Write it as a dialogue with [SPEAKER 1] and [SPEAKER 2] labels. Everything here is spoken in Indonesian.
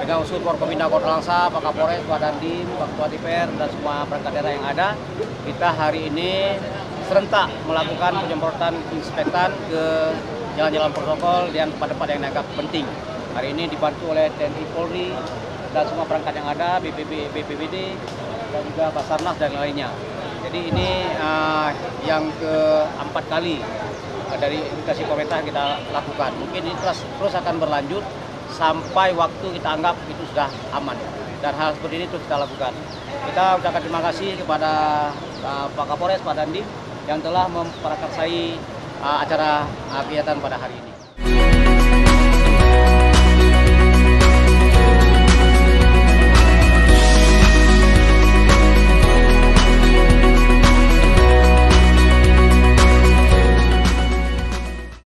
[SPEAKER 1] pegang usul Forkominda Kota Langsa, Pak Kapolres, Pak Dandim, Pak Ketua DPR, dan semua perangkat daerah yang ada, kita hari ini serentak melakukan penyemprotan inspektan ke jalan-jalan protokol dan tempat-tempat yang dianggap penting. Hari ini dibantu oleh TNI Polri dan semua perangkat yang ada, BPB, BPBD, dan juga Basarnas dan lainnya. Jadi ini uh, yang keempat kali dari edukasi pemerintah kita lakukan. Mungkin ini terus, terus akan berlanjut sampai waktu kita anggap itu sudah aman. Dan hal seperti ini terus kita lakukan. Kita ucapkan terima kasih kepada uh, Pak Kapolres, Pak Dandi yang telah memperakarsai uh, acara uh, kegiatan pada hari ini.